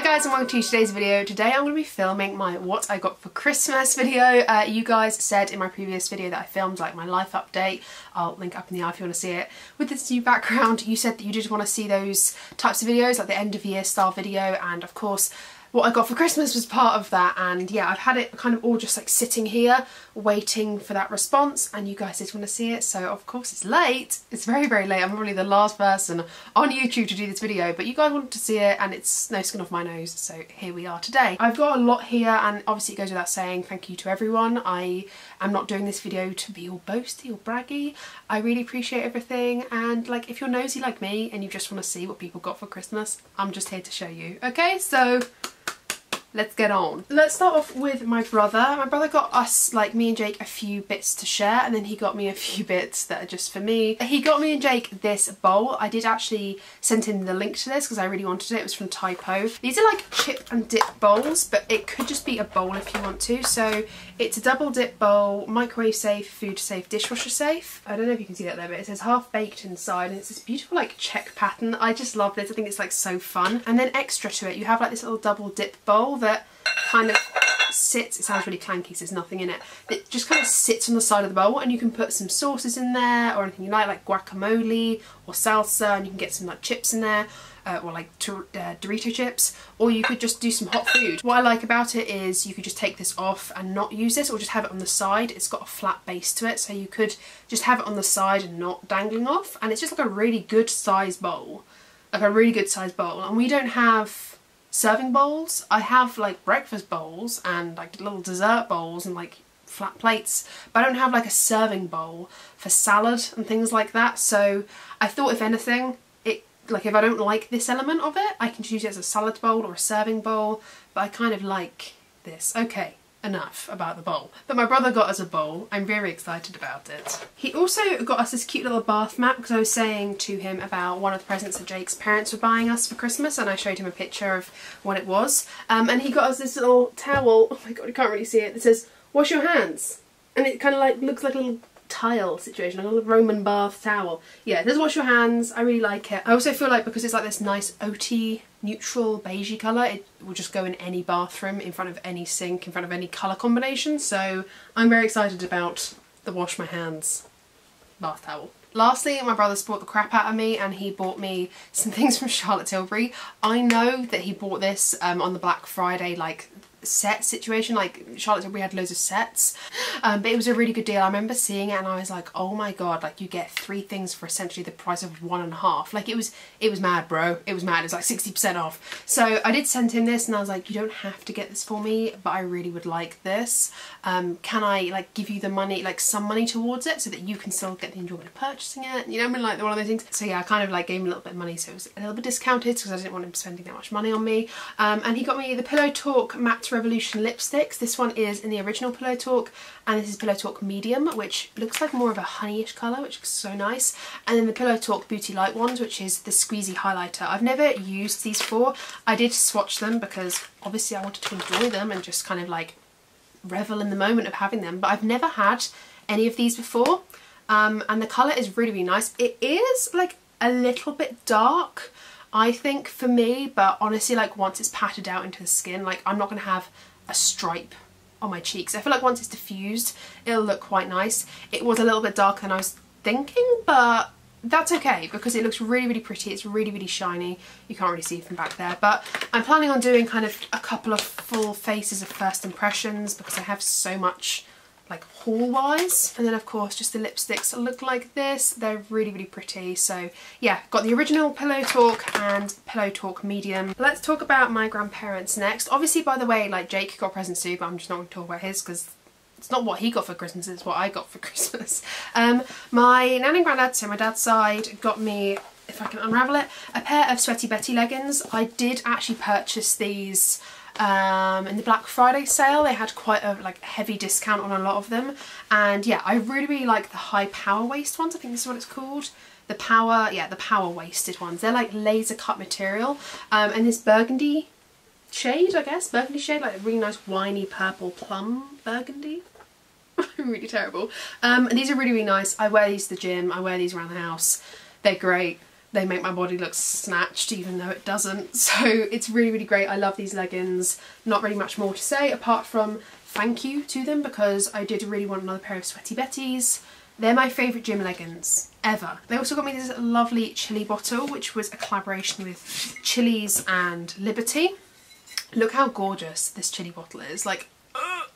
Hi guys and welcome to today's video. Today I'm going to be filming my what I got for Christmas video. Uh, you guys said in my previous video that I filmed like my life update. I'll link up in the eye if you want to see it. With this new background you said that you did want to see those types of videos like the end of year style video and of course what I got for Christmas was part of that and yeah I've had it kind of all just like sitting here waiting for that response and you guys did want to see it so of course it's late. It's very very late. I'm probably the last person on YouTube to do this video but you guys wanted to see it and it's no skin off my nose so here we are today. I've got a lot here and obviously it goes without saying thank you to everyone. I am not doing this video to be all boasty or braggy. I really appreciate everything and like if you're nosy like me and you just want to see what people got for Christmas I'm just here to show you okay? So let's get on. Let's start off with my brother. My brother got us, like me and Jake, a few bits to share and then he got me a few bits that are just for me. He got me and Jake this bowl. I did actually send him the link to this because I really wanted it. It was from Typo. These are like chip and dip bowls but it could just be a bowl if you want to. So it's a double dip bowl, microwave safe, food safe, dishwasher safe. I don't know if you can see that there but it says half baked inside and it's this beautiful like check pattern. I just love this. I think it's like so fun. And then extra to it you have like this little double dip bowl that kind of sits, it sounds really clanky so there's nothing in it, it just kind of sits on the side of the bowl and you can put some sauces in there or anything you like, like guacamole or salsa and you can get some like chips in there uh, or like uh, Dorito chips or you could just do some hot food. What I like about it is you could just take this off and not use this or just have it on the side. It's got a flat base to it so you could just have it on the side and not dangling off and it's just like a really good size bowl. Like a really good size bowl and we don't have serving bowls. I have like breakfast bowls and like little dessert bowls and like flat plates but I don't have like a serving bowl for salad and things like that so I thought if anything like if I don't like this element of it I can use it as a salad bowl or a serving bowl but I kind of like this. Okay enough about the bowl. But my brother got us a bowl. I'm very excited about it. He also got us this cute little bath mat because I was saying to him about one of the presents that Jake's parents were buying us for Christmas and I showed him a picture of what it was. Um, and he got us this little towel. Oh my god, I can't really see it. It says, wash your hands. And it kind of like looks like a little tile situation, like a little Roman bath towel. Yeah, does wash your hands. I really like it. I also feel like because it's like this nice oaty neutral beigey colour. It will just go in any bathroom, in front of any sink, in front of any colour combination. So I'm very excited about the wash my hands bath towel. Lastly, my brother bought the crap out of me and he bought me some things from Charlotte Tilbury. I know that he bought this um, on the Black Friday like set situation like Charlotte said we had loads of sets um, but it was a really good deal. I remember seeing it and I was like oh my god like you get three things for essentially the price of one and a half. Like it was it was mad bro. It was mad. It was like 60% off. So I did send him this and I was like you don't have to get this for me but I really would like this. Um, can I like give you the money like some money towards it so that you can still get the enjoyment of purchasing it? You know I mean? Like one of those things. So yeah I kind of like gave him a little bit of money so it was a little bit discounted because I didn't want him spending that much money on me. Um, and he got me the Pillow Talk matte Revolution lipsticks. This one is in the original Pillow Talk and this is Pillow Talk Medium which looks like more of a honeyish colour which is so nice. And then the Pillow Talk Beauty Light ones which is the squeezy highlighter. I've never used these four. I did swatch them because obviously I wanted to enjoy them and just kind of like revel in the moment of having them but I've never had any of these before um, and the colour is really really nice. It is like a little bit dark I think for me but honestly like once it's patted out into the skin like I'm not going to have a stripe on my cheeks. I feel like once it's diffused it'll look quite nice. It was a little bit darker than I was thinking but that's okay because it looks really really pretty it's really really shiny you can't really see from back there but I'm planning on doing kind of a couple of full faces of first impressions because I have so much like haul wise and then of course just the lipsticks look like this. They're really really pretty. So yeah got the original Pillow Talk and Pillow Talk medium. Let's talk about my grandparents next. Obviously by the way like Jake got presents too but I'm just not going to talk about his because it's not what he got for Christmas, it's what I got for Christmas. Um, my nan and granddad, so my dad's side, got me, if I can unravel it, a pair of Sweaty Betty leggings. I did actually purchase these um, in the Black Friday sale they had quite a like heavy discount on a lot of them. And yeah I really really like the high power waist ones I think this is what it's called. The power yeah the power waisted ones. They're like laser cut material. Um, and this burgundy shade I guess burgundy shade like a really nice winey purple plum burgundy. Really terrible. Um, and these are really really nice. I wear these to the gym. I wear these around the house. They're great they make my body look snatched even though it doesn't. So it's really, really great. I love these leggings. Not really much more to say apart from thank you to them because I did really want another pair of Sweaty Betties. They're my favourite gym leggings ever. They also got me this lovely chili bottle which was a collaboration with Chilly's and Liberty. Look how gorgeous this chili bottle is. Like,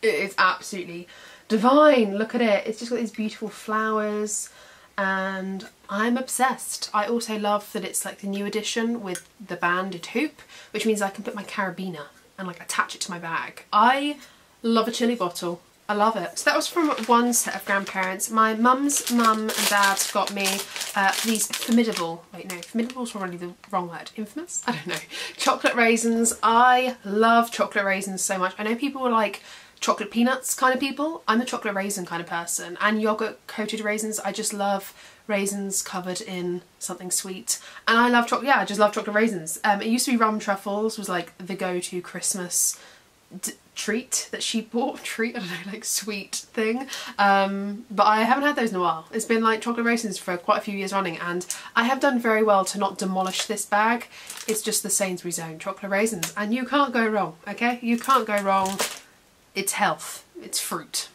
it is absolutely divine. Look at it. It's just got these beautiful flowers and I'm obsessed. I also love that it's like the new edition with the banded hoop, which means I can put my carabiner and like attach it to my bag. I love a chili bottle. I love it. So that was from one set of grandparents. My mum's mum and dad got me uh, these formidable, wait no, formidable is probably the wrong word, infamous? I don't know. Chocolate raisins. I love chocolate raisins so much. I know people were like, chocolate peanuts kind of people. I'm a chocolate raisin kind of person and yogurt coated raisins. I just love raisins covered in something sweet and I love chocolate, yeah I just love chocolate raisins. Um, it used to be rum truffles was like the go-to Christmas treat that she bought, treat, I don't know, like sweet thing. Um, but I haven't had those in a while. It's been like chocolate raisins for quite a few years running and I have done very well to not demolish this bag. It's just the Sainsbury's own chocolate raisins and you can't go wrong, okay? You can't go wrong it's health, it's fruit.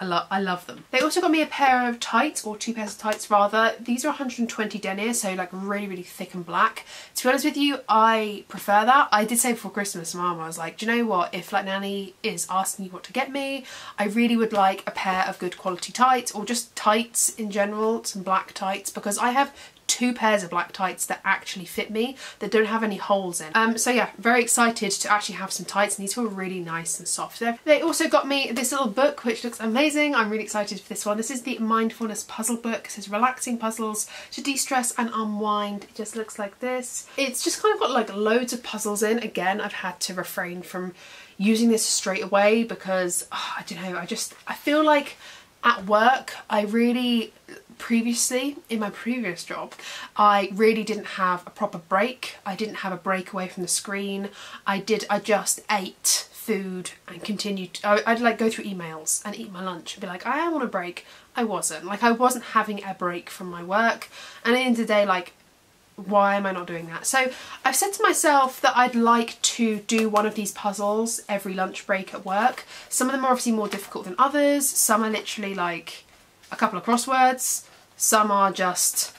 I, love I love them. They also got me a pair of tights, or two pairs of tights rather. These are 120 denier, so like really, really thick and black. To be honest with you, I prefer that. I did say before Christmas, Mum, I was like, do you know what? If like Nanny is asking you what to get me, I really would like a pair of good quality tights, or just tights in general, some black tights, because I have two pairs of black tights that actually fit me that don't have any holes in. Um, so yeah, very excited to actually have some tights and these feel really nice and soft. So they also got me this little book which looks amazing. I'm really excited for this one. This is the Mindfulness Puzzle Book. It says relaxing puzzles to de-stress and unwind. It just looks like this. It's just kind of got like loads of puzzles in. Again, I've had to refrain from using this straight away because oh, I don't know, I just, I feel like at work I really previously in my previous job I really didn't have a proper break I didn't have a break away from the screen I did I just ate food and continued I, I'd like go through emails and eat my lunch and be like I am on a break I wasn't like I wasn't having a break from my work and at the end of the day like why am I not doing that? So I've said to myself that I'd like to do one of these puzzles every lunch break at work. Some of them are obviously more difficult than others. Some are literally like a couple of crosswords. Some are just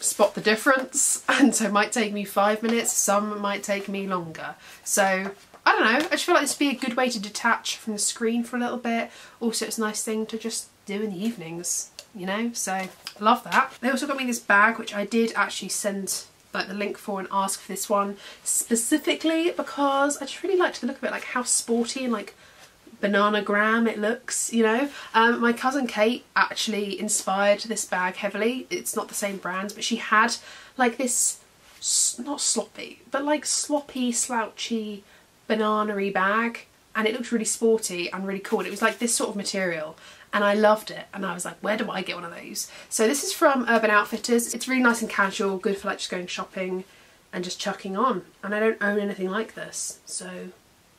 spot the difference and so it might take me five minutes. Some might take me longer. So I don't know, I just feel like this would be a good way to detach from the screen for a little bit. Also it's a nice thing to just do in the evenings, you know, so love that. They also got me this bag which I did actually send like the link for and ask for this one specifically because I just really liked the look of it, like how sporty and like bananagram it looks, you know. Um, my cousin Kate actually inspired this bag heavily. It's not the same brand, but she had like this, not sloppy, but like sloppy, slouchy, banana bag. And it looked really sporty and really cool. And it was like this sort of material and I loved it and I was like where do I get one of those so this is from Urban Outfitters it's really nice and casual good for like just going shopping and just chucking on and I don't own anything like this so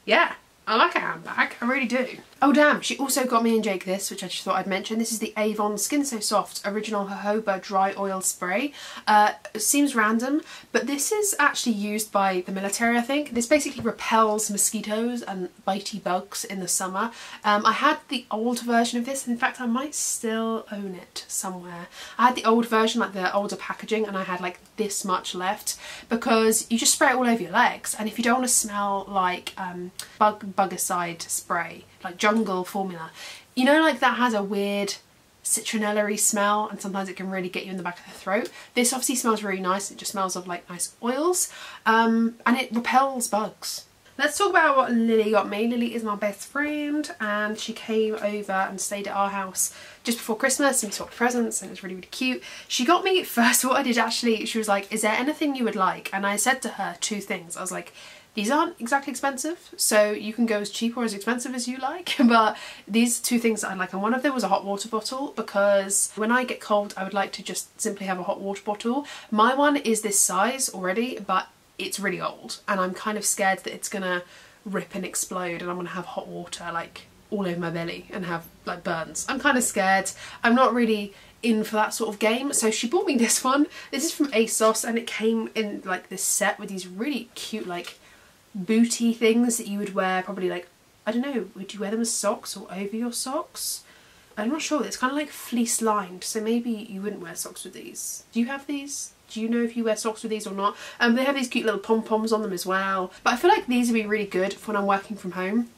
yeah I like a handbag, I really do. Oh damn, she also got me and Jake this, which I just thought I'd mention. This is the Avon Skin So Soft Original Jojoba Dry Oil Spray. Uh, seems random, but this is actually used by the military, I think. This basically repels mosquitoes and bitey bugs in the summer. Um, I had the old version of this, in fact I might still own it somewhere. I had the old version, like the older packaging, and I had like this much left because you just spray it all over your legs and if you don't want to smell like um, bug bugicide spray, like jungle formula. You know like that has a weird citronella smell and sometimes it can really get you in the back of the throat. This obviously smells really nice, it just smells of like nice oils um, and it repels bugs. Let's talk about what Lily got me. Lily is my best friend and she came over and stayed at our house just before Christmas and we swapped presents and it was really, really cute. She got me, first what I did actually, she was like, is there anything you would like? And I said to her two things. I was like, these aren't exactly expensive, so you can go as cheap or as expensive as you like, but these two things I like, and one of them was a hot water bottle because when I get cold, I would like to just simply have a hot water bottle. My one is this size already, but it's really old, and I'm kind of scared that it's gonna rip and explode and I'm gonna have hot water like all over my belly and have like burns. I'm kind of scared. I'm not really in for that sort of game. So she bought me this one. This is from ASOS and it came in like this set with these really cute like booty things that you would wear probably like, I don't know, would you wear them as socks or over your socks? I'm not sure, it's kind of like fleece lined, so maybe you wouldn't wear socks with these. Do you have these? Do you know if you wear socks with these or not? Um, they have these cute little pom-poms on them as well. But I feel like these would be really good for when I'm working from home.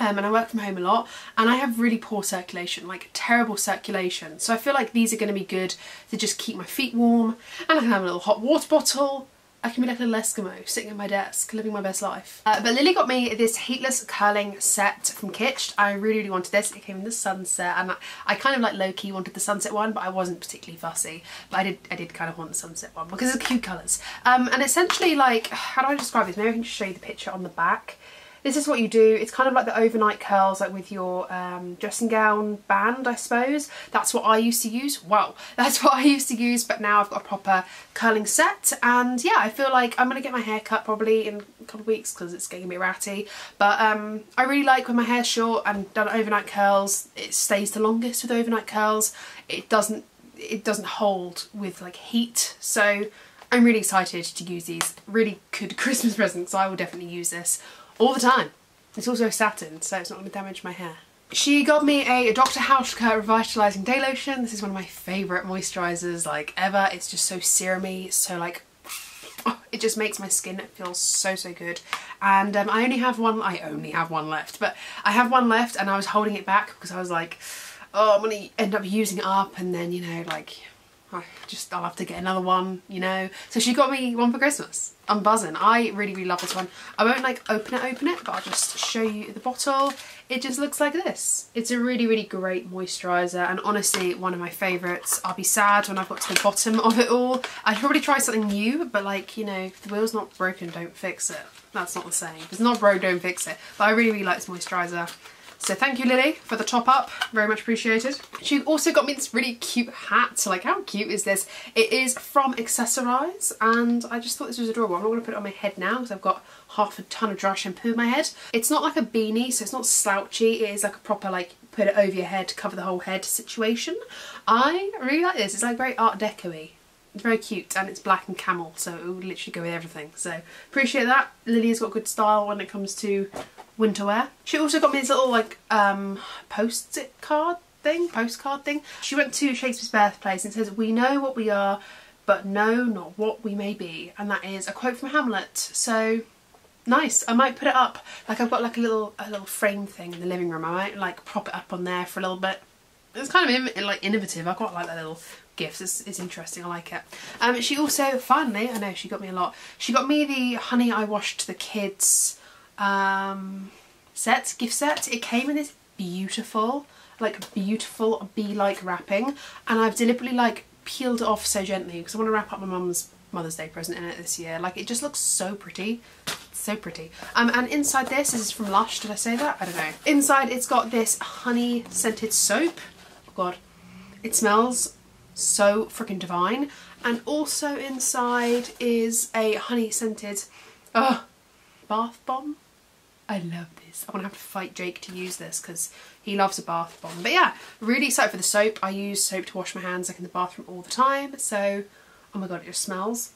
Um, and I work from home a lot and I have really poor circulation, like terrible circulation. So I feel like these are going to be good to just keep my feet warm and I can have a little hot water bottle I can be like a little Eskimo sitting at my desk living my best life. Uh, but Lily got me this heatless curling set from Kitsch. I really really wanted this. It came in the sunset and I, I kind of like low-key wanted the sunset one but I wasn't particularly fussy. But I did I did kind of want the sunset one because it's cute colours. Um, and essentially like, how do I describe this? Maybe I can just show you the picture on the back this is what you do. It's kind of like the overnight curls like with your um, dressing gown band I suppose. That's what I used to use. Wow, that's what I used to use but now I've got a proper curling set and yeah I feel like I'm going to get my hair cut probably in a couple of weeks because it's getting a bit ratty but um, I really like when my hair's short and done overnight curls it stays the longest with overnight curls. It doesn't it doesn't hold with like heat so I'm really excited to use these. Really good Christmas presents I will definitely use this all the time. It's also satin, so it's not going to damage my hair. She got me a Dr. Hauschka Revitalising Day Lotion. This is one of my favourite moisturisers like ever. It's just so serumy, so like it just makes my skin feel so so good and um, I only have one I only have one left but I have one left and I was holding it back because I was like oh I'm gonna end up using it up and then you know like I just I'll have to get another one you know? So she got me one for Christmas. I'm buzzing. I really really love this one. I won't like open it open it but I'll just show you the bottle. It just looks like this. It's a really really great moisturizer and honestly one of my favorites. I'll be sad when I've got to the bottom of it all. I'd probably try something new but like you know the wheel's not broken don't fix it. That's not the same. if it's not broke don't fix it. But I really really like this moisturizer so thank you Lily for the top up, very much appreciated. She also got me this really cute hat, so like how cute is this? It is from Accessorize and I just thought this was adorable. I'm not going to put it on my head now because I've got half a ton of dry shampoo in my head. It's not like a beanie so it's not slouchy, it is like a proper like put it over your head, to cover the whole head situation. I really like this, it's like very art deco-y. It's very cute and it's black and camel so it will literally go with everything so appreciate that. Lily's got good style when it comes to winter wear. She also got me this little like um, post-it card thing, postcard thing. She went to Shakespeare's birthplace and says, we know what we are, but know not what we may be. And that is a quote from Hamlet. So nice. I might put it up. Like I've got like a little a little frame thing in the living room. I might like prop it up on there for a little bit. It's kind of like innovative. I quite like that little gifts. It's, it's interesting. I like it. Um, she also, finally, I know she got me a lot. She got me the Honey I Washed the Kids um, set, gift set. It came in this beautiful, like beautiful bee-like wrapping and I've deliberately like peeled it off so gently because I want to wrap up my mum's Mother's Day present in it this year. Like it just looks so pretty. So pretty. Um, and inside this, this is from Lush, did I say that? I don't know. Inside it's got this honey scented soap. Oh god. It smells so freaking divine. And also inside is a honey scented oh, bath bomb. I love this. I'm gonna have to fight Jake to use this because he loves a bath bomb. But yeah, really excited for the soap. I use soap to wash my hands like in the bathroom all the time. So, oh my god, it just smells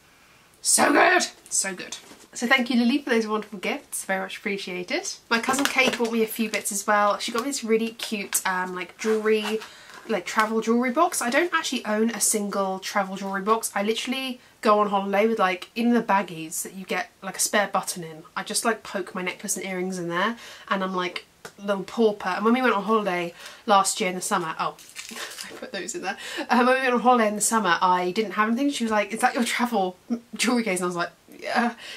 so good. So good. So thank you Lily for those wonderful gifts, very much appreciated. My cousin Kate bought me a few bits as well. She got me this really cute um, like jewellery like travel jewellery box. I don't actually own a single travel jewellery box. I literally go on holiday with like in the baggies that you get like a spare button in. I just like poke my necklace and earrings in there and I'm like little pauper. And when we went on holiday last year in the summer, oh, I put those in there. Um, when we went on holiday in the summer, I didn't have anything. She was like, is that your travel jewellery case? And I was like,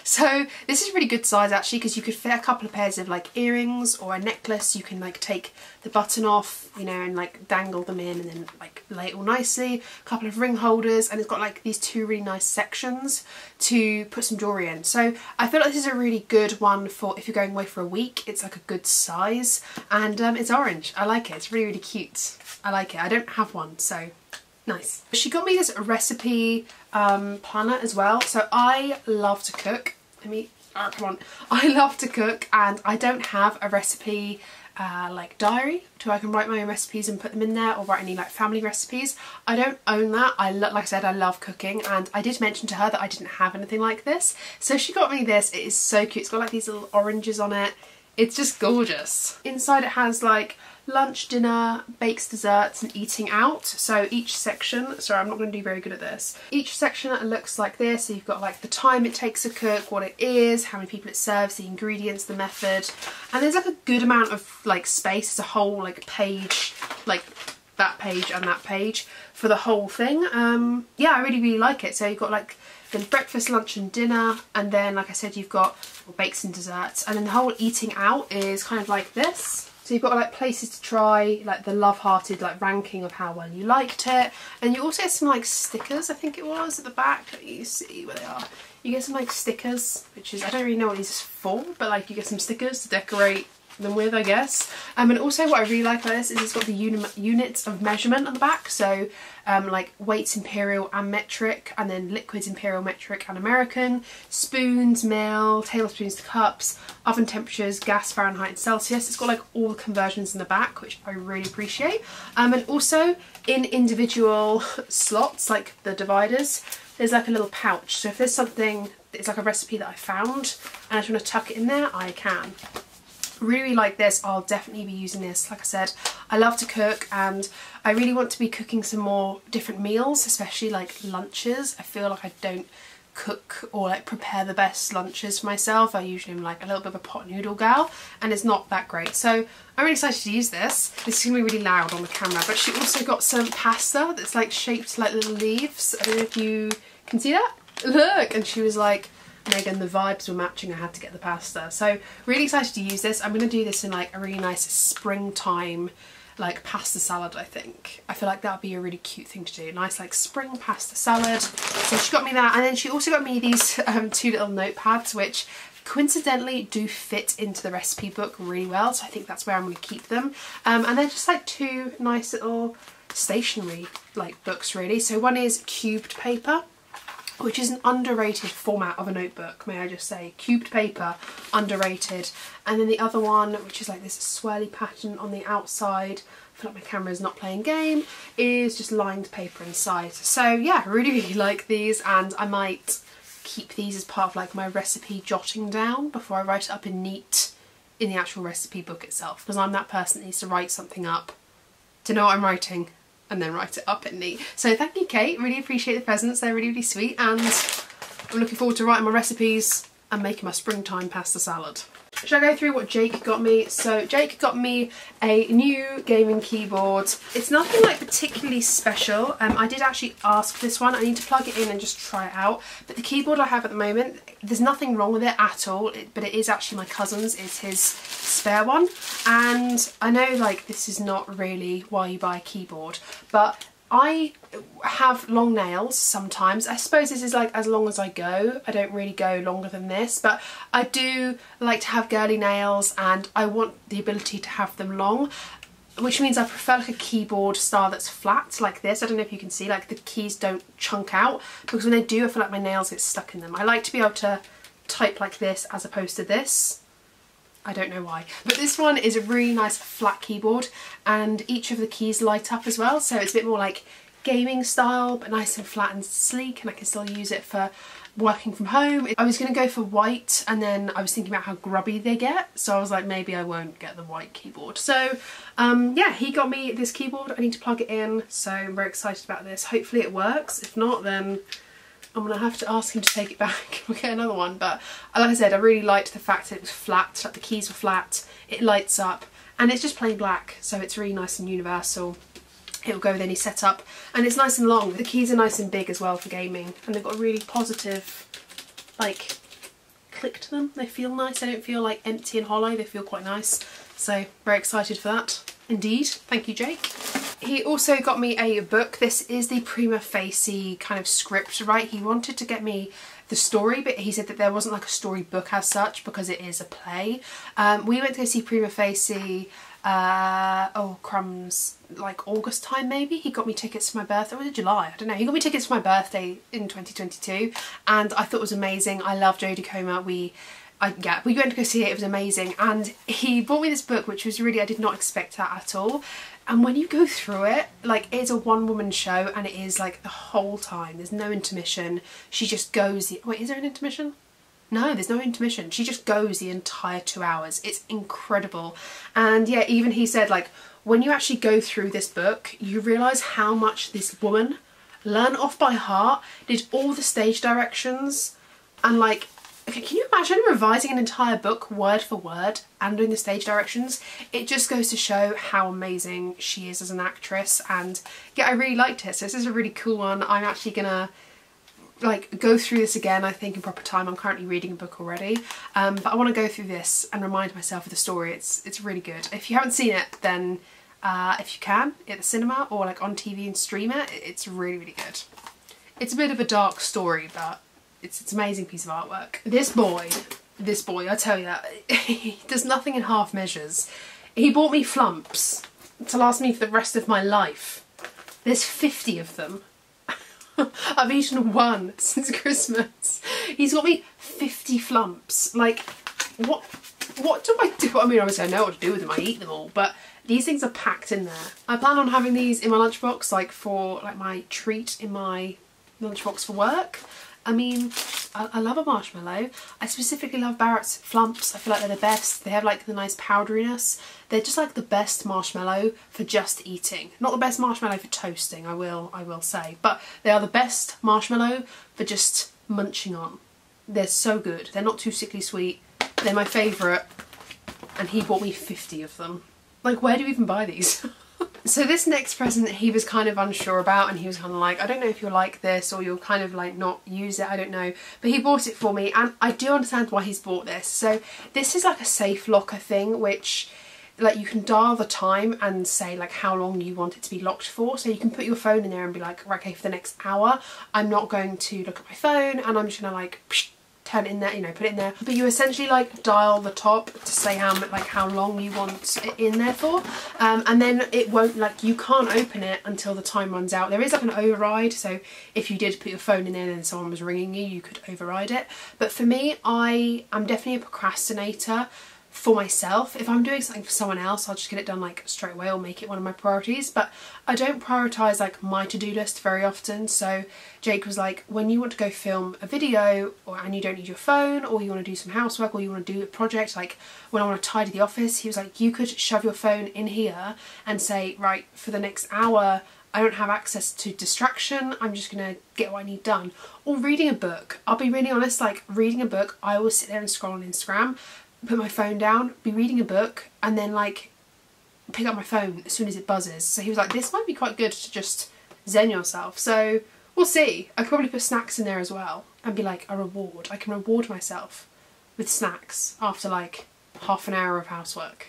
So this is really good size actually because you could fit a couple of pairs of like earrings or a necklace. You can like take the button off, you know, and like dangle them in and then like lay it all nicely. A couple of ring holders and it's got like these two really nice sections to put some jewellery in. So I feel like this is a really good one for if you're going away for a week. It's like a good size and um, it's orange. I like it. It's really, really cute. I like it. I don't have one so Nice. She got me this recipe um, planner as well. So I love to cook. Let me, oh, come on. I love to cook and I don't have a recipe uh, like diary to I can write my own recipes and put them in there or write any like family recipes. I don't own that. I like I said I love cooking and I did mention to her that I didn't have anything like this. So she got me this. It is so cute. It's got like these little oranges on it. It's just gorgeous. Inside it has like lunch, dinner, bakes, desserts and eating out. So each section, sorry I'm not going to do very good at this, each section looks like this. So you've got like the time it takes to cook, what it is, how many people it serves, the ingredients, the method and there's like a good amount of like space. It's a whole like page, like that page and that page for the whole thing. Um, yeah, I really, really like it. So you've got like the breakfast, lunch and dinner and then like I said you've got bakes and desserts and then the whole eating out is kind of like this so you've got like places to try, like the love-hearted like ranking of how well you liked it. And you also get some like stickers, I think it was, at the back. Let you see where they are. You get some like stickers, which is, I don't really know what these are for, but like you get some stickers to decorate them with I guess. Um, and also what I really like about this is it's got the uni units of measurement on the back so um, like weights imperial and metric and then liquids imperial metric and American, spoons, mil, tablespoons to cups, oven temperatures, gas, Fahrenheit and Celsius. It's got like all the conversions in the back which I really appreciate. Um, and also in individual slots like the dividers there's like a little pouch so if there's something it's like a recipe that I found and I just want to tuck it in there I can really like this I'll definitely be using this. Like I said I love to cook and I really want to be cooking some more different meals especially like lunches. I feel like I don't cook or like prepare the best lunches for myself. I usually am like a little bit of a pot noodle gal and it's not that great. So I'm really excited to use this. This is gonna be really loud on the camera but she also got some pasta that's like shaped like little leaves. I don't know if you can see that. Look! And she was like Megan, the vibes were matching, I had to get the pasta. So really excited to use this. I'm going to do this in like a really nice springtime like pasta salad I think. I feel like that would be a really cute thing to do. Nice like spring pasta salad. So she got me that and then she also got me these um, two little notepads which coincidentally do fit into the recipe book really well so I think that's where I'm going to keep them. Um, and they're just like two nice little stationery like books really. So one is cubed paper which is an underrated format of a notebook, may I just say. Cubed paper, underrated. And then the other one, which is like this swirly pattern on the outside, I feel like my camera is not playing game, is just lined paper inside. So yeah, really, really like these and I might keep these as part of like my recipe jotting down before I write it up in neat in the actual recipe book itself because I'm that person that needs to write something up to know what I'm writing and then write it up in neat. So thank you Kate, really appreciate the presents, they're really really sweet and I'm looking forward to writing my recipes and making my springtime pasta salad. Shall I go through what Jake got me? So Jake got me a new gaming keyboard. It's nothing like particularly special. Um, I did actually ask this one. I need to plug it in and just try it out. But the keyboard I have at the moment, there's nothing wrong with it at all. It, but it is actually my cousin's. It's his spare one. And I know like this is not really why you buy a keyboard. But I have long nails sometimes. I suppose this is like as long as I go. I don't really go longer than this, but I do like to have girly nails and I want the ability to have them long which means I prefer like a keyboard style that's flat like this. I don't know if you can see like the keys don't chunk out because when they do I feel like my nails get stuck in them. I like to be able to type like this as opposed to this I don't know why. But this one is a really nice flat keyboard and each of the keys light up as well. So it's a bit more like gaming style, but nice and flat and sleek and I can still use it for working from home. I was going to go for white and then I was thinking about how grubby they get. So I was like, maybe I won't get the white keyboard. So um, yeah, he got me this keyboard. I need to plug it in. So I'm very excited about this. Hopefully it works. If not, then I'm going to have to ask him to take it back. We'll get another one but uh, like I said I really liked the fact that it was flat, like the keys were flat, it lights up and it's just plain black so it's really nice and universal. It'll go with any setup and it's nice and long. The keys are nice and big as well for gaming and they've got a really positive like click to them. They feel nice. They don't feel like empty and hollow. They feel quite nice. So very excited for that. Indeed. Thank you Jake he also got me a book. This is the Prima Facie kind of script, right? He wanted to get me the story, but he said that there wasn't like a story book as such because it is a play. Um, we went to go see Prima Facie, uh, oh crumbs, like August time maybe. He got me tickets for my birthday, or was it July? I don't know. He got me tickets for my birthday in 2022 and I thought it was amazing. I love Jodie Comer. We I, yeah, we went to go see it, it was amazing. And he bought me this book, which was really, I did not expect that at all. And when you go through it, like it's a one woman show and it is like the whole time. There's no intermission. She just goes, the, wait, is there an intermission? No, there's no intermission. She just goes the entire two hours. It's incredible. And yeah, even he said like, when you actually go through this book, you realise how much this woman learned off by heart, did all the stage directions and like Okay, can you imagine revising an entire book word for word and doing the stage directions? It just goes to show how amazing she is as an actress and yeah, I really liked it. So this is a really cool one. I'm actually gonna like go through this again I think in proper time. I'm currently reading a book already um, but I want to go through this and remind myself of the story. It's, it's really good. If you haven't seen it then uh, if you can at the cinema or like on TV and stream it, it's really really good. It's a bit of a dark story but it's, it's an amazing piece of artwork. This boy, this boy, I tell you, he does nothing in half measures. He bought me flumps to last me for the rest of my life. There's 50 of them. I've eaten one since Christmas. He's got me 50 flumps. Like, what what do I do? I mean, obviously I know what to do with them. I eat them all, but these things are packed in there. I plan on having these in my lunchbox, like for like my treat in my lunchbox for work. I mean, I, I, love a marshmallow. I specifically love Barratt's Flumps. I feel like they're the best. They have like the nice powderiness. They're just like the best marshmallow for just eating. Not the best marshmallow for toasting, I will, I will say. But they are the best marshmallow for just munching on. They're so good. They're not too sickly sweet. They're my favourite. And he bought me 50 of them. Like, where do you even buy these? So this next present he was kind of unsure about and he was kind of like, I don't know if you'll like this or you'll kind of like not use it, I don't know. But he bought it for me and I do understand why he's bought this. So this is like a safe locker thing which like you can dial the time and say like how long you want it to be locked for so you can put your phone in there and be like right, okay for the next hour I'm not going to look at my phone and I'm just gonna like psh, turn it in there, you know, put it in there. But you essentially like dial the top to say how like how long you want it in there for. Um, and then it won't like, you can't open it until the time runs out. There is like an override. So if you did put your phone in there and someone was ringing you, you could override it. But for me, I am definitely a procrastinator for myself. If I'm doing something for someone else, I'll just get it done like straight away or make it one of my priorities. But I don't prioritise like my to-do list very often. So Jake was like, when you want to go film a video or and you don't need your phone or you want to do some housework or you want to do a project, like when I want to tidy the office, he was like, you could shove your phone in here and say, right, for the next hour, I don't have access to distraction, I'm just gonna get what I need done. Or reading a book. I'll be really honest, like reading a book, I will sit there and scroll on Instagram put my phone down, be reading a book, and then like pick up my phone as soon as it buzzes. So he was like, this might be quite good to just zen yourself. So we'll see. I could probably put snacks in there as well and be like a reward. I can reward myself with snacks after like half an hour of housework.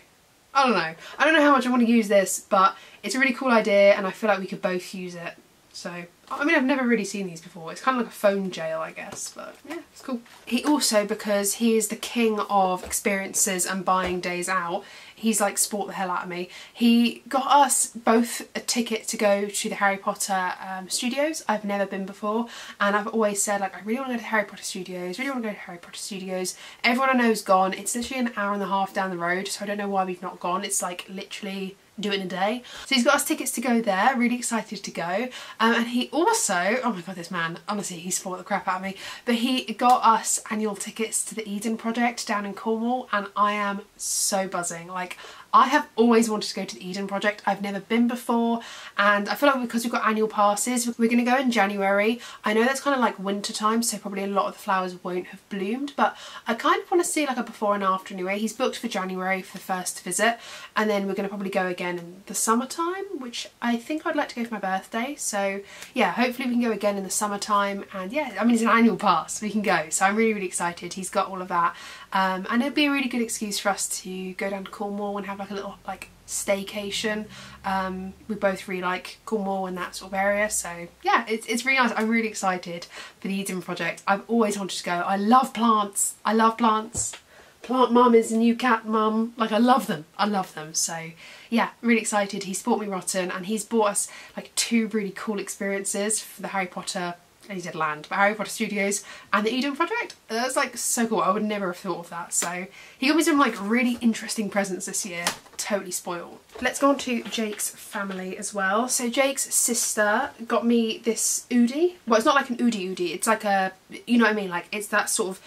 I don't know. I don't know how much I want to use this, but it's a really cool idea and I feel like we could both use it. So, I mean, I've never really seen these before. It's kind of like a phone jail, I guess, but yeah, it's cool. He also, because he is the king of experiences and buying days out, he's like sport the hell out of me. He got us both a ticket to go to the Harry Potter um, studios. I've never been before and I've always said like I really want to go to Harry Potter studios, really want to go to Harry Potter studios. Everyone I know is gone. It's literally an hour and a half down the road so I don't know why we've not gone. It's like literally do it in a day. So he's got us tickets to go there, really excited to go. Um, and he also, oh my god this man, honestly he spoiled the crap out of me, but he got us annual tickets to the Eden Project down in Cornwall and I am so buzzing. Like I have always wanted to go to the Eden Project. I've never been before and I feel like because we've got annual passes, we're going to go in January. I know that's kind of like winter time so probably a lot of the flowers won't have bloomed but I kind of want to see like a before and after anyway. He's booked for January for the first visit and then we're going to probably go again in the summertime which I think I'd like to go for my birthday so yeah hopefully we can go again in the summertime and yeah I mean it's an annual pass we can go so I'm really really excited. He's got all of that um, and it'd be a really good excuse for us to go down to Cornwall and have like a little like staycation. Um, we both really like Cornwall and that sort of area so yeah it's, it's really nice. I'm really excited for the Eden project. I've always wanted to go. I love plants. I love plants. Plant mum is a new cat mum. Like I love them. I love them. So yeah, really excited. He's bought me Rotten and he's bought us like two really cool experiences for the Harry Potter and he did land, but Harry Potter Studios and the Eden Project. That's like so cool. I would never have thought of that. So he got me some like really interesting presents this year. Totally spoiled. Let's go on to Jake's family as well. So Jake's sister got me this Oodie. Well, it's not like an Oodie Oodie. It's like a, you know what I mean? Like it's that sort of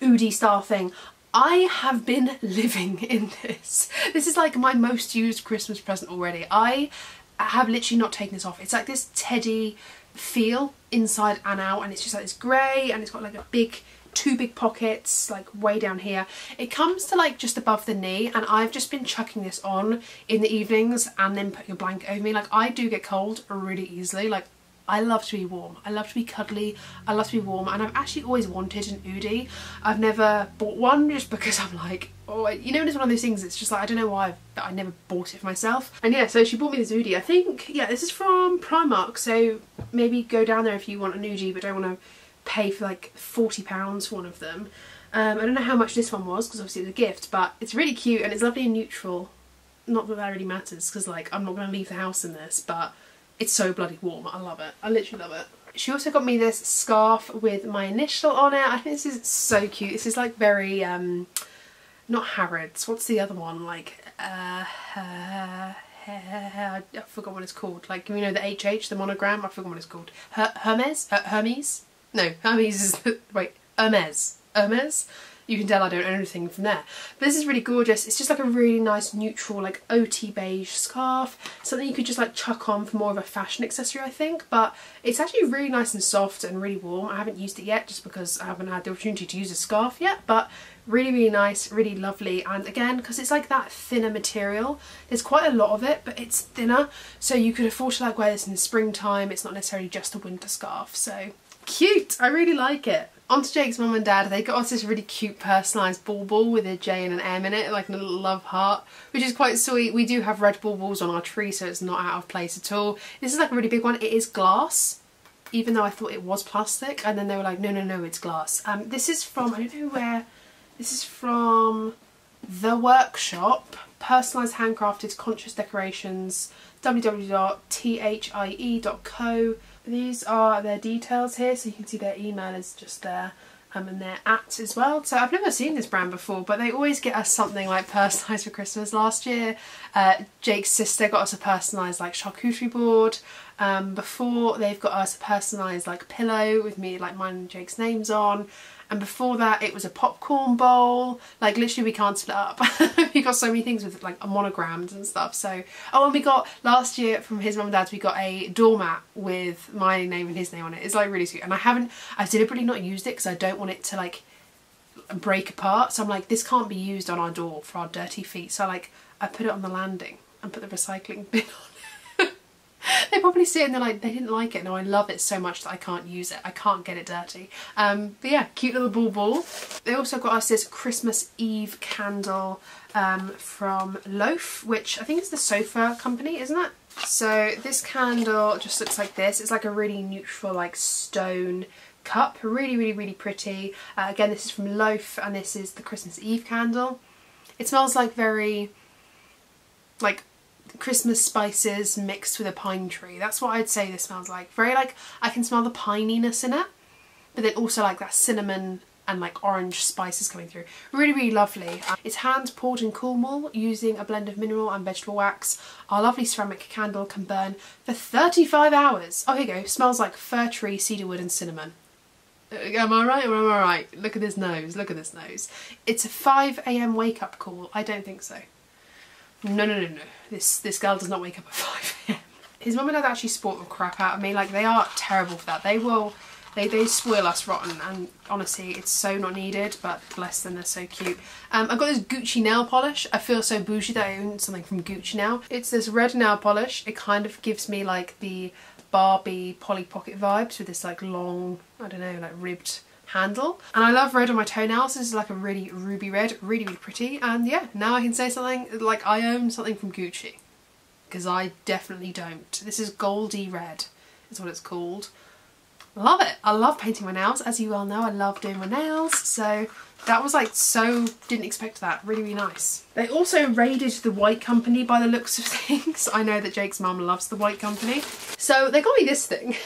Oodie style thing. I have been living in this. This is like my most used Christmas present already. I have literally not taken this off. It's like this teddy feel inside and out and it's just like this grey and it's got like a big two big pockets like way down here. It comes to like just above the knee and I've just been chucking this on in the evenings and then putting a blanket over me. Like I do get cold really easily like I love to be warm. I love to be cuddly. I love to be warm and I've actually always wanted an Oodie. I've never bought one just because I'm like, oh, you know, it's one of those things, it's just like, I don't know why but I never bought it for myself. And yeah, so she bought me this Oodie. I think, yeah, this is from Primark. So maybe go down there if you want an Oodie but don't want to pay for like £40 for one of them. Um, I don't know how much this one was because obviously it was a gift, but it's really cute and it's lovely and neutral. Not that that really matters because like I'm not going to leave the house in this, but it's so bloody warm. I love it. I literally love it. She also got me this scarf with my initial on it. I think this is so cute. This is like very, um, not Harrods. What's the other one? Like, uh, uh, I forgot what it's called. Like, you know, the HH, the monogram. I forgot what it's called. Her Hermes? Her Hermes? No, Hermes is, the, wait, Hermes. Hermes? You can tell I don't own anything from there. But this is really gorgeous. It's just like a really nice neutral like OT beige scarf. Something you could just like chuck on for more of a fashion accessory I think. But it's actually really nice and soft and really warm. I haven't used it yet just because I haven't had the opportunity to use a scarf yet. But really really nice really lovely and again because it's like that thinner material there's quite a lot of it but it's thinner so you could afford to like wear this in the springtime it's not necessarily just a winter scarf so cute I really like it Onto Jake's mum and dad, they got us this really cute personalised bauble with a J and an M in it, like a little love heart, which is quite sweet. We do have red baubles on our tree, so it's not out of place at all. This is like a really big one. It is glass, even though I thought it was plastic, and then they were like, no, no, no, it's glass. Um, this is from, I don't know where, this is from The Workshop, personalised handcrafted conscious decorations, www.thie.co these are their details here, so you can see their email is just there. Um, and their at as well. So I've never seen this brand before, but they always get us something like personalised for Christmas. Last year, uh, Jake's sister got us a personalised like charcuterie board. Um, before, they've got us a personalised like pillow with me like mine and Jake's names on. And before that it was a popcorn bowl. Like literally we can't split up. We got so many things with like monograms and stuff. So oh and we got last year from his mum and dad's we got a doormat with my name and his name on it. It's like really sweet. And I haven't I've deliberately not used it because I don't want it to like break apart. So I'm like this can't be used on our door for our dirty feet. So like I put it on the landing and put the recycling bin on they probably see it and they're like, they didn't like it. No, I love it so much that I can't use it. I can't get it dirty. Um, but yeah, cute little ball ball. They also got us this Christmas Eve candle um, from Loaf, which I think is the sofa company, isn't it? So this candle just looks like this. It's like a really neutral like stone cup. Really, really, really pretty. Uh, again, this is from Loaf and this is the Christmas Eve candle. It smells like very like Christmas spices mixed with a pine tree. That's what I'd say this smells like. Very like, I can smell the pininess in it, but then also like that cinnamon and like orange spices coming through. Really, really lovely. It's hand poured in Coolmore using a blend of mineral and vegetable wax. Our lovely ceramic candle can burn for 35 hours. Oh, here you go. Smells like fir tree, cedarwood and cinnamon. Uh, am I right or am I right? Look at this nose, look at this nose. It's a 5am wake up call. I don't think so. No, no, no, no. This, this girl does not wake up at 5am. His mum and dad actually sport the crap out of me. Like, they are terrible for that. They will, they, they spoil us rotten. And honestly, it's so not needed, but bless them, they're so cute. Um, I've got this Gucci nail polish. I feel so bougie that I own something from Gucci now. It's this red nail polish. It kind of gives me like the Barbie Polly Pocket vibes with this like long, I don't know, like ribbed handle. And I love red on my toenails. This is like a really ruby red, really, really pretty. And yeah, now I can say something like I own something from Gucci. Because I definitely don't. This is Goldie Red, is what it's called. Love it. I love painting my nails. As you all know, I love doing my nails. So that was like so, didn't expect that. Really, really nice. They also raided the White Company by the looks of things. I know that Jake's mum loves the White Company. So they got me this thing.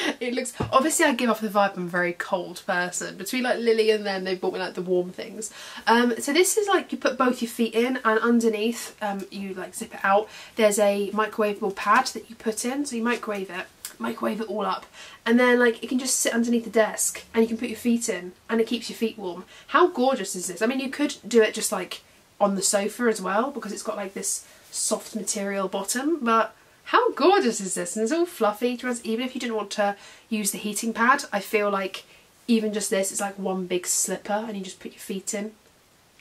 it looks obviously I give off the vibe I'm a very cold person. Between like Lily and then they bought me like the warm things. Um so this is like you put both your feet in and underneath um you like zip it out. There's a microwavable pad that you put in so you microwave it microwave it all up. And then like it can just sit underneath the desk and you can put your feet in and it keeps your feet warm. How gorgeous is this? I mean you could do it just like on the sofa as well because it's got like this soft material bottom but how gorgeous is this? And it's all fluffy. Even if you didn't want to use the heating pad, I feel like even just this, it's like one big slipper and you just put your feet in.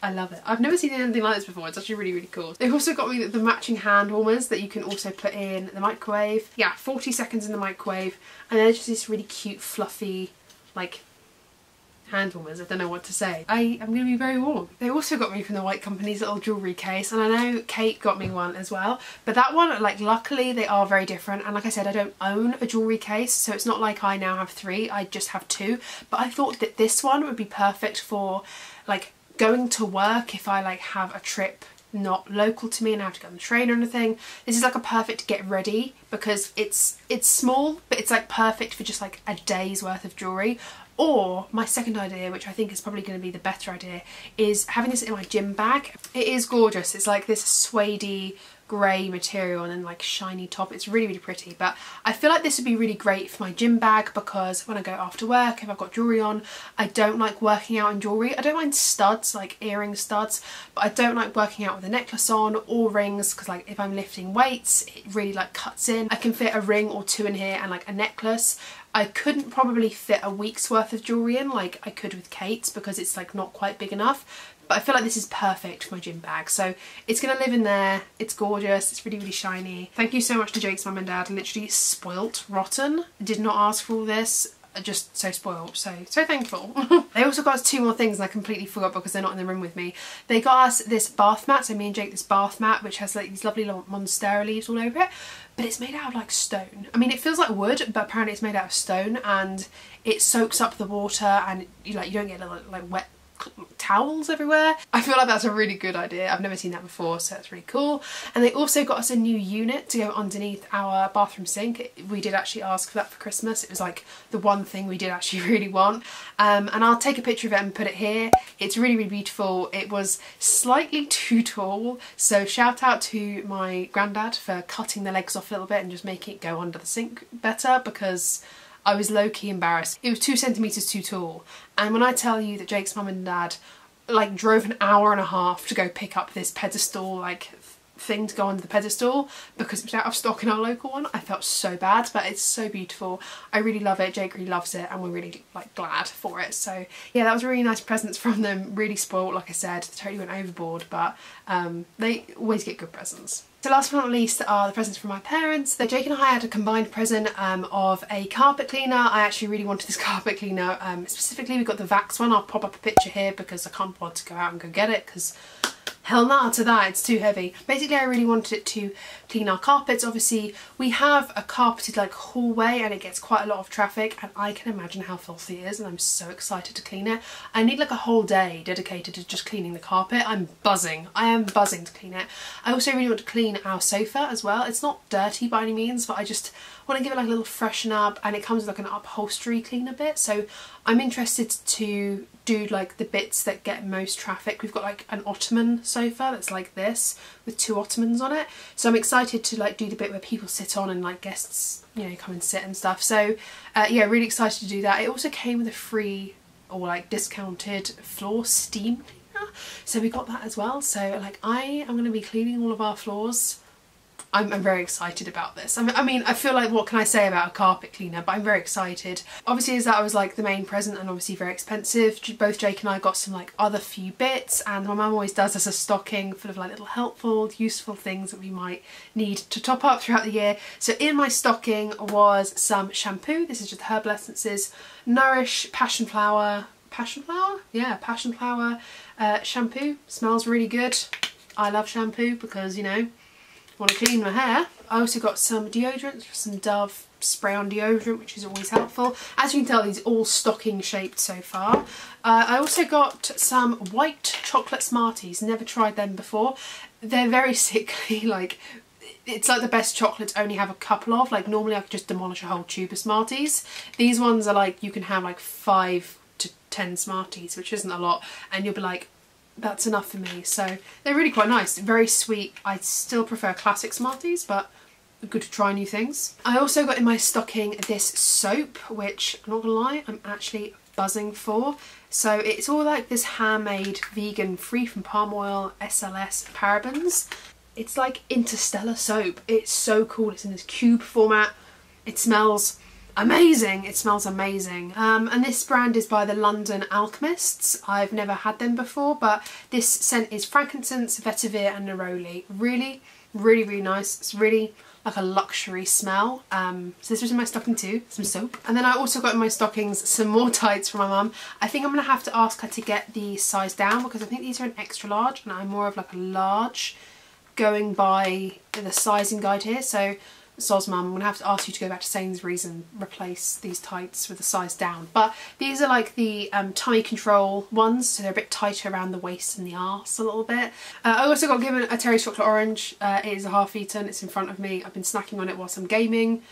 I love it. I've never seen anything like this before. It's actually really, really cool. They've also got me the matching hand warmers that you can also put in the microwave. Yeah, 40 seconds in the microwave. And they're just this really cute, fluffy, like hand warmers, I don't know what to say. I am going to be very warm. They also got me from the White Company's little jewellery case and I know Kate got me one as well but that one like luckily they are very different and like I said I don't own a jewellery case so it's not like I now have three I just have two but I thought that this one would be perfect for like going to work if I like have a trip not local to me and I have to go on the train or anything. This is like a perfect get ready because it's it's small but it's like perfect for just like a day's worth of jewellery or my second idea, which I think is probably going to be the better idea, is having this in my gym bag. It is gorgeous. It's like this suede grey material and then like shiny top. It's really, really pretty. But I feel like this would be really great for my gym bag because when I go after work, if I've got jewellery on, I don't like working out in jewellery. I don't mind studs, like earring studs, but I don't like working out with a necklace on or rings because like if I'm lifting weights, it really like cuts in. I can fit a ring or two in here and like a necklace I couldn't probably fit a week's worth of jewellery in like I could with Kate's because it's like not quite big enough but I feel like this is perfect for my gym bag. So it's going to live in there. It's gorgeous. It's really really shiny. Thank you so much to Jake's mum and dad. Literally spoilt rotten. Did not ask for all this. Uh, just so spoiled so so thankful. They also got us two more things and I completely forgot because they're not in the room with me. They got us this bath mat. So me and Jake this bath mat which has like these lovely monstera leaves all over it. But it's made out of like stone. I mean it feels like wood but apparently it's made out of stone and it soaks up the water and you like you don't get like wet towels everywhere. I feel like that's a really good idea. I've never seen that before, so that's really cool. And they also got us a new unit to go underneath our bathroom sink. We did actually ask for that for Christmas. It was like the one thing we did actually really want. Um, and I'll take a picture of it and put it here. It's really, really beautiful. It was slightly too tall, so shout out to my granddad for cutting the legs off a little bit and just making it go under the sink better because I was low-key embarrassed. It was two centimetres too tall. And when I tell you that Jake's mum and dad like drove an hour and a half to go pick up this pedestal like thing to go under the pedestal because it was out of stock in our local one. I felt so bad but it's so beautiful. I really love it. Jake really loves it and we're really like glad for it. So yeah that was a really nice presents from them. Really spoiled like I said. They totally went overboard but um, they always get good presents. So last but not least are the presents from my parents. So Jake and I had a combined present um, of a carpet cleaner. I actually really wanted this carpet cleaner. Um, specifically we got the Vax one. I'll pop up a picture here because I can't bother to go out and go get it because hell nah to that, it's too heavy. Basically I really wanted it to clean our carpets. Obviously we have a carpeted like hallway and it gets quite a lot of traffic and I can imagine how filthy it is and I'm so excited to clean it. I need like a whole day dedicated to just cleaning the carpet. I'm buzzing. I am buzzing to clean it. I also really want to clean our sofa as well. It's not dirty by any means but I just want to give it like a little freshen up and it comes with like an upholstery cleaner bit. So I'm interested to do like the bits that get most traffic. We've got like an ottoman sofa that's like this with two ottomans on it. So I'm excited to like do the bit where people sit on and like guests you know come and sit and stuff. So uh, yeah really excited to do that. It also came with a free or like discounted floor steam cleaner. So we got that as well. So like I am going to be cleaning all of our floors I'm, I'm, very excited about this. I mean, I feel like what can I say about a carpet cleaner, but I'm very excited. Obviously as that was like the main present and obviously very expensive, both Jake and I got some like other few bits and my mum always does us a stocking full of like little helpful, useful things that we might need to top up throughout the year. So in my stocking was some shampoo, this is just Herbal Essences, Nourish Passion Flower, Passion Flower? Yeah, Passion Flower uh, shampoo, smells really good. I love shampoo because, you know, want to clean my hair. I also got some deodorant, some Dove spray on deodorant which is always helpful. As you can tell these are all stocking shaped so far. Uh, I also got some white chocolate Smarties, never tried them before. They're very sickly, like it's like the best chocolate to only have a couple of. Like normally I could just demolish a whole tube of Smarties. These ones are like, you can have like five to 10 Smarties, which isn't a lot. And you'll be like, that's enough for me. So they're really quite nice, very sweet. I still prefer classic Smarties, but good to try new things. I also got in my stocking this soap, which I'm not gonna lie, I'm actually buzzing for. So it's all like this handmade, vegan, free from palm oil, SLS, parabens. It's like interstellar soap. It's so cool. It's in this cube format. It smells amazing. It smells amazing. Um, and this brand is by the London Alchemists. I've never had them before, but this scent is frankincense, vetiver and neroli. Really, really, really nice. It's really like a luxury smell. Um, so this was in my stocking too, some soap. And then I also got in my stockings some more tights from my mum. I think I'm going to have to ask her to get the size down because I think these are an extra large and I'm more of like a large going by the sizing guide here. So Soz mum, I'm going to have to ask you to go back to Sainsbury's and replace these tights with a size down. But these are like the um, tummy control ones, so they're a bit tighter around the waist and the arse a little bit. Uh, I also got given a Terry's Chocolate Orange. Uh, it is a half eaten, it's in front of me. I've been snacking on it whilst I'm gaming.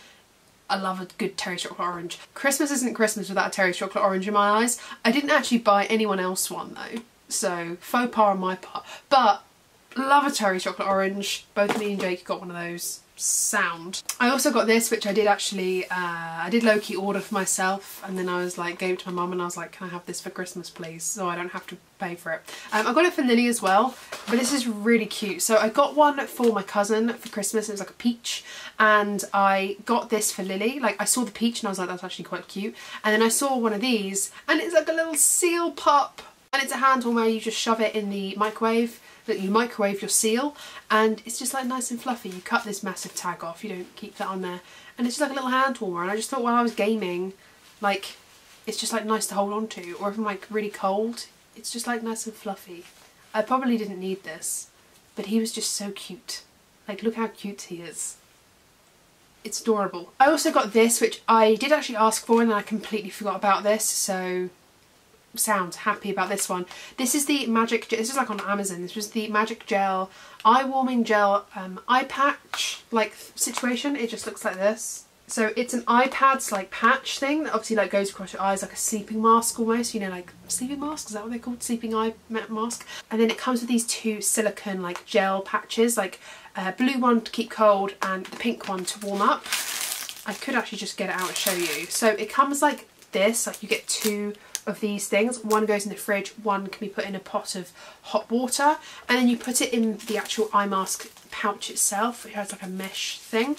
I love a good Terry's Chocolate Orange. Christmas isn't Christmas without a Terry's Chocolate Orange in my eyes. I didn't actually buy anyone else one though, so faux pas on my part. But love a Terry's Chocolate Orange. Both me and Jake got one of those sound. I also got this which I did actually, uh, I did low-key order for myself and then I was like, gave it to my mum and I was like, can I have this for Christmas please so I don't have to pay for it. Um, I got it for Lily as well but this is really cute. So I got one for my cousin for Christmas, it was like a peach and I got this for Lily. Like I saw the peach and I was like, that's actually quite cute. And then I saw one of these and it's like a little seal pup and it's a hand where you just shove it in the microwave that you microwave your seal and it's just like nice and fluffy. You cut this massive tag off, you don't keep that on there. And it's just like a little hand warmer and I just thought while I was gaming, like it's just like nice to hold on to or if I'm like really cold, it's just like nice and fluffy. I probably didn't need this, but he was just so cute. Like look how cute he is. It's adorable. I also got this, which I did actually ask for and I completely forgot about this, so sound happy about this one. This is the Magic, this is like on Amazon, this was the Magic Gel Eye Warming Gel um, Eye Patch like situation. It just looks like this. So it's an eye pads like patch thing that obviously like goes across your eyes like a sleeping mask almost, you know, like sleeping mask, is that what they're called? Sleeping eye mask. And then it comes with these two silicone like gel patches, like a blue one to keep cold and the pink one to warm up. I could actually just get it out and show you. So it comes like this, like you get two of these things. One goes in the fridge, one can be put in a pot of hot water and then you put it in the actual eye mask pouch itself. It has like a mesh thing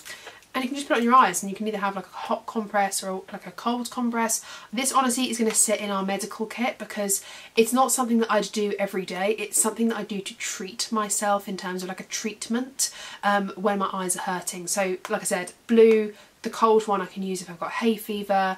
and you can just put it on your eyes and you can either have like a hot compress or like a cold compress. This honestly is going to sit in our medical kit because it's not something that I'd do every day. It's something that I do to treat myself in terms of like a treatment um, when my eyes are hurting. So like I said, blue, the cold one I can use if I've got hay fever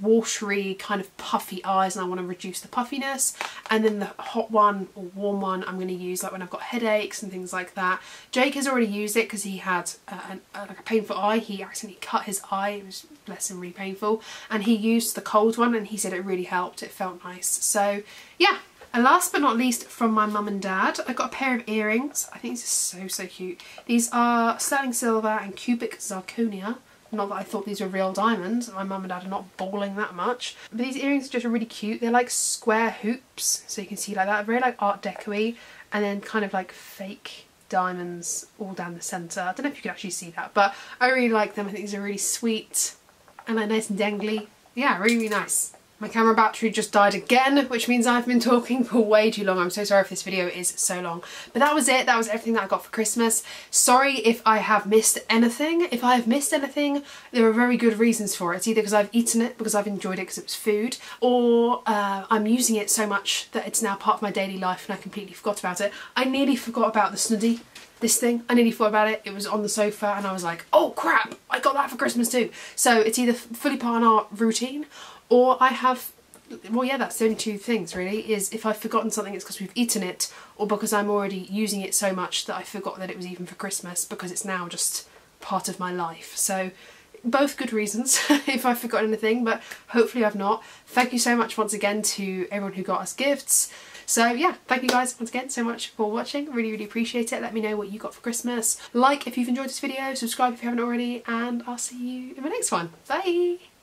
watery kind of puffy eyes and I want to reduce the puffiness and then the hot one or warm one I'm going to use like when I've got headaches and things like that. Jake has already used it because he had uh, a, like a painful eye he accidentally cut his eye it was less him really painful and he used the cold one and he said it really helped it felt nice so yeah and last but not least from my mum and dad, I got a pair of earrings. I think these are so, so cute. These are sterling silver and cubic zirconia. Not that I thought these were real diamonds. My mum and dad are not balling that much. But these earrings are just really cute. They're like square hoops. So you can see like that. Very like art deco And then kind of like fake diamonds all down the centre. I don't know if you can actually see that. But I really like them. I think these are really sweet. And like nice and dangly. Yeah, really, really nice. My camera battery just died again, which means I've been talking for way too long. I'm so sorry if this video is so long. But that was it. That was everything that I got for Christmas. Sorry if I have missed anything. If I have missed anything, there are very good reasons for it. It's either because I've eaten it, because I've enjoyed it because it was food, or uh, I'm using it so much that it's now part of my daily life and I completely forgot about it. I nearly forgot about the snuddy this thing. I nearly thought about it. It was on the sofa and I was like, oh crap, I got that for Christmas too. So it's either fully part of our routine or I have well yeah that's the only two things really is if I've forgotten something it's because we've eaten it or because I'm already using it so much that I forgot that it was even for Christmas because it's now just part of my life so both good reasons if I've forgotten anything, but hopefully I've not. Thank you so much once again to everyone who got us gifts. So yeah, thank you guys once again so much for watching. Really, really appreciate it. Let me know what you got for Christmas. Like if you've enjoyed this video, subscribe if you haven't already, and I'll see you in my next one. Bye!